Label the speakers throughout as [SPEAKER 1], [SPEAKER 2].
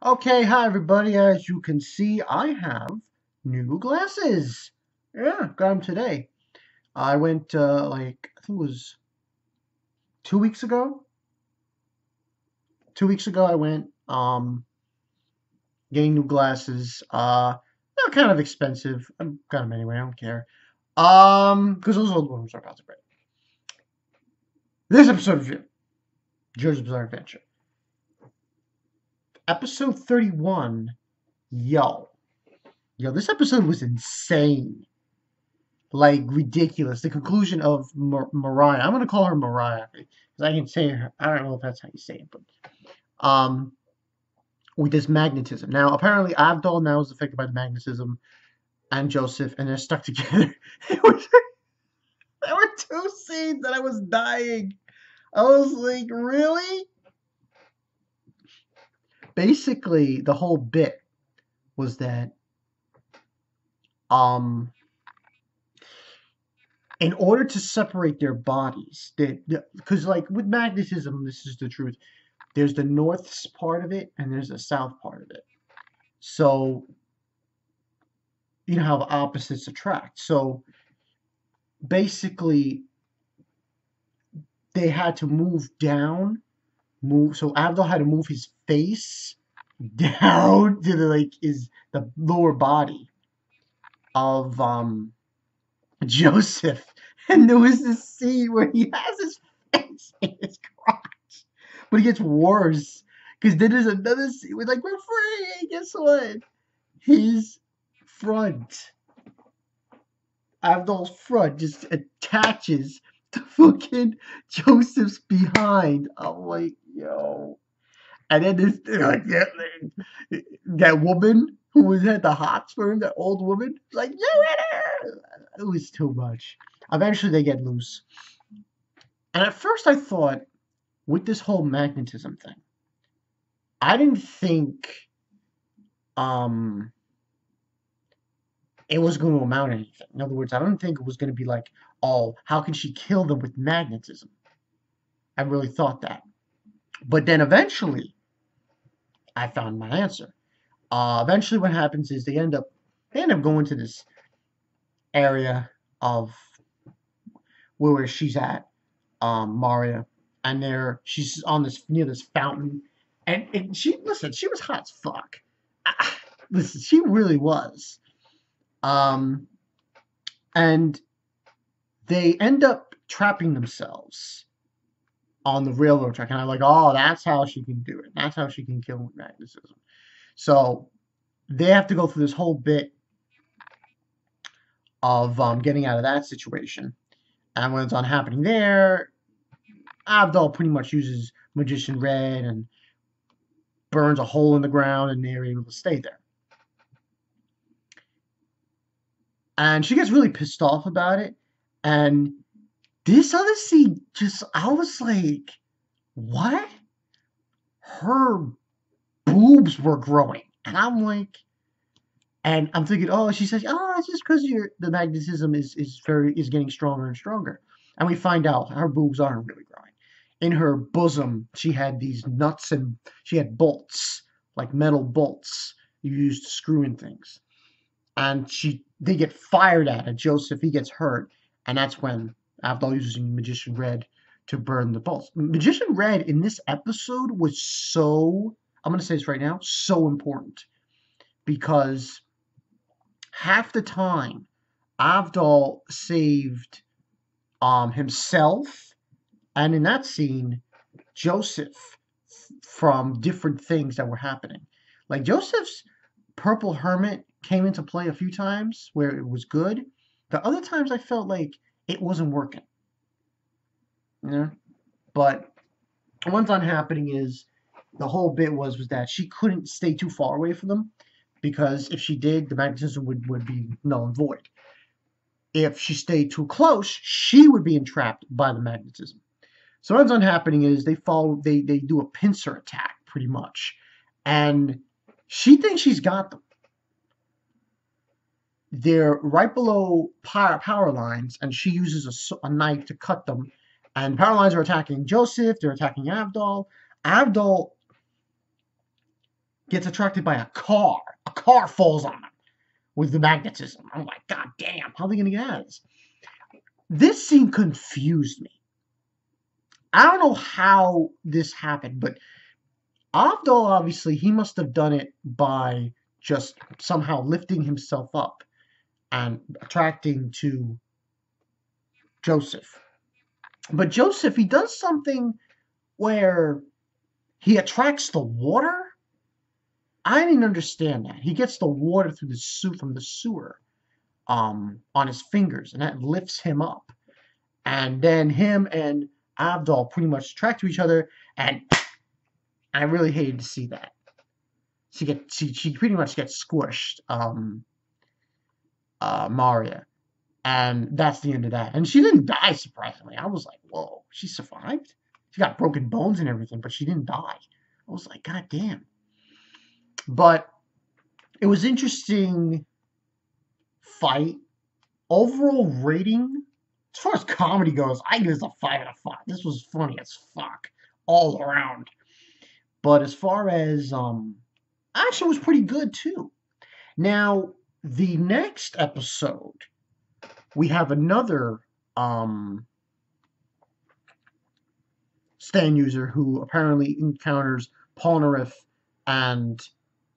[SPEAKER 1] Okay, hi everybody. As you can see, I have new glasses. Yeah, got them today. I went uh, like I think it was two weeks ago. Two weeks ago, I went um getting new glasses. Uh, they're kind of expensive. I got them anyway. I don't care. Um, because those old ones are about to break. This episode of JoJo's Bizarre Adventure episode 31, yo. Yo, this episode was insane. Like, ridiculous. The conclusion of Mar- Mariah. I'm going to call her Mariah. Because I can say her. I don't know if that's how you say it, but. Um, with this magnetism. Now, apparently, Avdol now is affected by the magnetism, and Joseph, and they're stuck together. there were two scenes that I was dying. I was like, really? Basically the whole bit was that um in order to separate their bodies because like with magnetism this is the truth there's the north part of it and there's the south part of it so you know how opposites attract so basically they had to move down move. So Avdol had to move his face down to the like is the lower body of um Joseph, and there was this scene where he has his face in his crotch, but it gets worse because then there's another scene where like we're free. Guess what? His front, Avdol's front, just attaches to fucking Joseph's behind. I'm like, yo. And then this like that, that woman who was at the hot spring, that old woman, like, you It was too much. Eventually they get loose. And at first I thought, with this whole magnetism thing, I didn't think um it was going to amount to anything. In other words, I don't think it was going to be like, oh, how can she kill them with magnetism? I really thought that. But then eventually, I found my answer. Uh, eventually, what happens is they end up they end up going to this area of where she's at, um, Maria, and there she's on this near this fountain, and, and she listen, she was hot as fuck. listen, she really was. Um, and they end up trapping themselves on the railroad track. And I'm like, oh, that's how she can do it. That's how she can kill with magnetism. So they have to go through this whole bit of um, getting out of that situation. And when it's on happening there, Avdol pretty much uses Magician Red and burns a hole in the ground, and they're able to stay there. And she gets really pissed off about it. And this other scene just I was like, what? Her boobs were growing. And I'm like, and I'm thinking, oh, she says, oh, it's just because your the magnetism is is very is getting stronger and stronger. And we find out her boobs aren't really growing. In her bosom, she had these nuts and she had bolts, like metal bolts you used to screw in things. And she they get fired at, and Joseph he gets hurt, and that's when Avdol using Magician Red to burn the bolts. Magician Red in this episode was so, I'm going to say this right now, so important. Because half the time, Avdol saved um, himself, and in that scene, Joseph from different things that were happening. Like Joseph's Purple Hermit came into play a few times where it was good. The other times I felt like it wasn't working. You know? But what's on happening is the whole bit was was that she couldn't stay too far away from them because if she did, the magnetism would, would be null and void. If she stayed too close, she would be entrapped by the magnetism. So what's on happening is they follow they they do a pincer attack pretty much. And she thinks she's got them they're right below power, power lines, and she uses a, a, knife to cut them. And power lines are attacking Joseph, they're attacking Avdol. Avdol gets attracted by a car. A car falls on him with the magnetism. I'm like, God damn, how are they gonna get out of this? This scene confused me. I don't know how this happened, but Avdol obviously he must have done it by just somehow lifting himself up and attracting to Joseph. But Joseph, he does something where he attracts the water. I didn't understand that. He gets the water through the sewer from the sewer um, on his fingers, and that lifts him up. And then him and Avdol pretty much attract to each other, and I really hated to see that. She get she she pretty much gets squished, um, uh, Maria, and that's the end of that. And she didn't die surprisingly. I was like, whoa, she survived. She got broken bones and everything, but she didn't die. I was like, god damn. But it was interesting fight. Overall rating, as far as comedy goes, I give this a five out of five. This was funny as fuck all around. But as far as um action was pretty good too. Now, the next episode, we have another um stand user who apparently encounters Polnareff and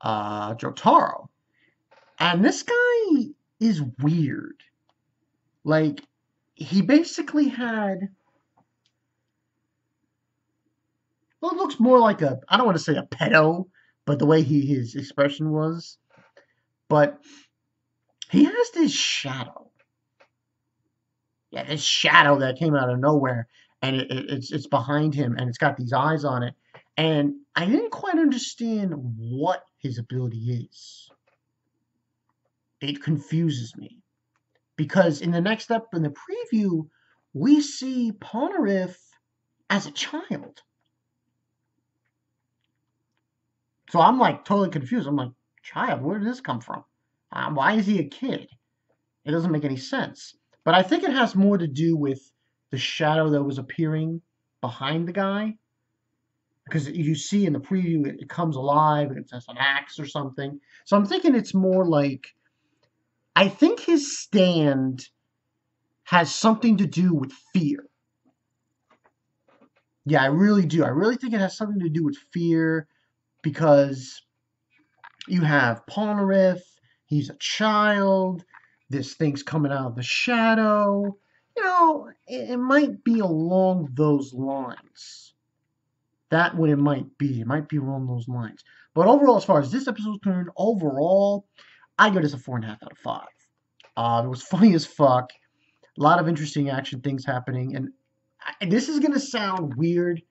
[SPEAKER 1] uh, Jotaro. And this guy is weird. Like, he basically had. Well, it looks more like a. I don't want to say a pedo, but the way he his expression was. But he has this shadow. Yeah, this shadow that came out of nowhere, and it, it, it's it's behind him, and it's got these eyes on it, and I didn't quite understand what his ability is. It confuses me because in the next step in the preview, we see Polnareff as a child. So I'm like totally confused. I'm like, child, where did this come from? Um, why is he a kid? It doesn't make any sense. But I think it has more to do with the shadow that was appearing behind the guy. Because you see in the preview, it, it comes alive and it's an axe or something. So I'm thinking it's more like I think his stand has something to do with fear. Yeah, I really do. I really think it has something to do with fear because you have Polnareff, he's a child, this thing's coming out of the shadow. You know, it, it might be along those lines. That what it might be. It might be along those lines. But overall, as far as this episode is concerned, overall, I give this a four and a half out of five. Uh, it was funny as fuck. A lot of interesting action things happening, and I, this is gonna sound weird,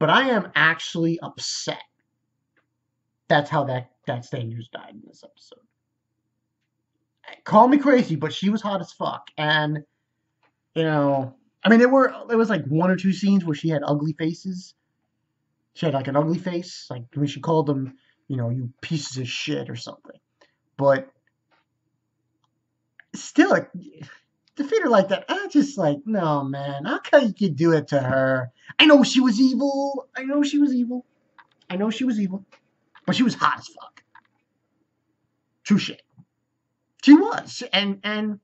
[SPEAKER 1] but I am actually upset. That's how that that stand user died in this episode. Call me crazy, but she was hot as fuck, and you know, I mean, there were there was like one or two scenes where she had ugly faces. She had like an ugly face, like when she called them, you know, you pieces of shit or something. But still, like, defeat her like that. I just like, no, man. How can you do it to her? I know she was evil. I know she was evil. I know she was evil, but she was hot as fuck. True shit. She was, and and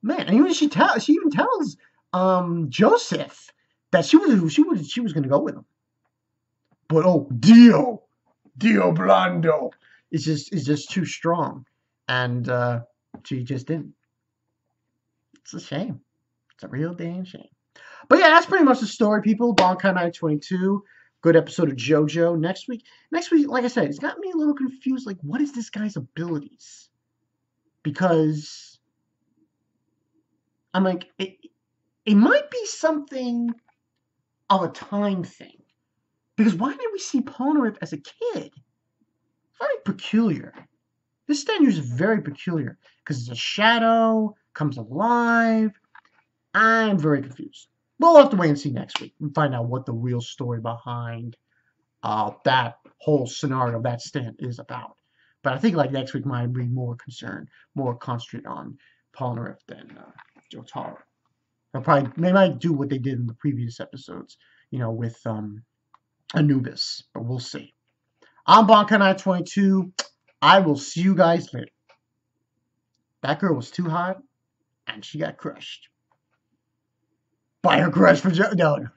[SPEAKER 1] man, even she tell she even tells um Joseph that she was she was she was gonna go with him. But oh, Dio, Dio Brando, is just is just too strong, and uh, she just didn't. It's a shame. It's a real damn shame. But yeah, that's pretty much the story, people. Bankai922. Good episode of JoJo. Next week, next week, like I said, it's got me a little confused. Like, what is this guy's abilities? Because I'm like, it, it might be something of a time thing. Because why did we see Polnareff as a kid? Very peculiar. This statue is very peculiar because it's a shadow, comes alive. I'm very confused. We'll have to wait and see next week and find out what the real story behind uh, that whole scenario, that stand is about. But I think like next week might be more concerned, more concentrated on Polnareff than uh, Jotaro. They'll probably they might do what they did in the previous episodes, you know, with um, Anubis, but we'll see. I'm Bankai922. I will see you guys later. That girl was too hot, and she got crushed by her crush for Joe. No, no.